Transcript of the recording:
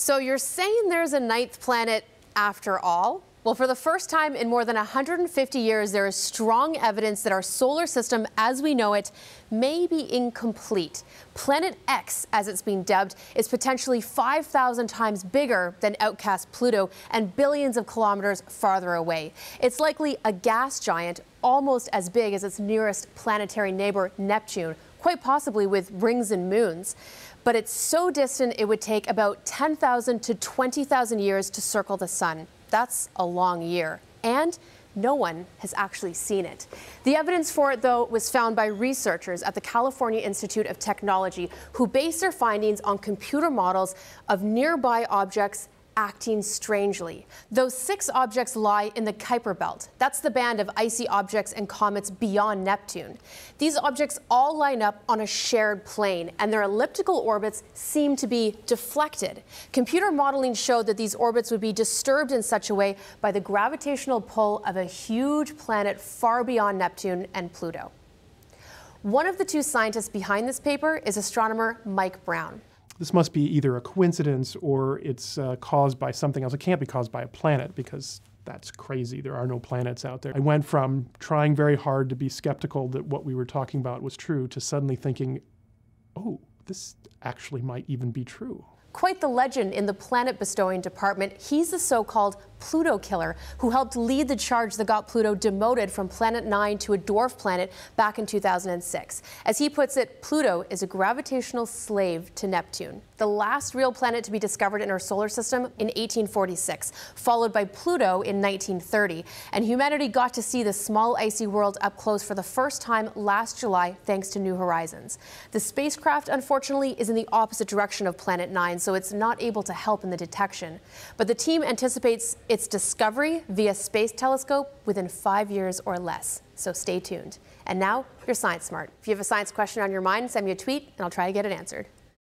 So you're saying there's a ninth planet after all? Well, for the first time in more than 150 years, there is strong evidence that our solar system as we know it may be incomplete. Planet X, as it's being dubbed, is potentially 5,000 times bigger than outcast Pluto and billions of kilometers farther away. It's likely a gas giant almost as big as its nearest planetary neighbor, Neptune, quite possibly with rings and moons. But it's so distant it would take about 10,000 to 20,000 years to circle the sun. That's a long year. And no one has actually seen it. The evidence for it, though, was found by researchers at the California Institute of Technology who based their findings on computer models of nearby objects acting strangely. Those six objects lie in the Kuiper Belt. That's the band of icy objects and comets beyond Neptune. These objects all line up on a shared plane, and their elliptical orbits seem to be deflected. Computer modeling showed that these orbits would be disturbed in such a way by the gravitational pull of a huge planet far beyond Neptune and Pluto. One of the two scientists behind this paper is astronomer Mike Brown this must be either a coincidence or it's uh, caused by something else. It can't be caused by a planet because that's crazy. There are no planets out there. I went from trying very hard to be skeptical that what we were talking about was true to suddenly thinking, oh, this actually might even be true. Quite the legend in the planet bestowing department, he's the so called Pluto killer who helped lead the charge that got Pluto demoted from Planet 9 to a dwarf planet back in 2006. As he puts it, Pluto is a gravitational slave to Neptune, the last real planet to be discovered in our solar system in 1846, followed by Pluto in 1930. And humanity got to see the small icy world up close for the first time last July thanks to New Horizons. The spacecraft, unfortunately, is in the opposite direction of Planet 9, so it's not able to help in the detection. But the team anticipates its discovery via space telescope within five years or less. So stay tuned. And now, your Science Smart. If you have a science question on your mind, send me a tweet and I'll try to get it answered.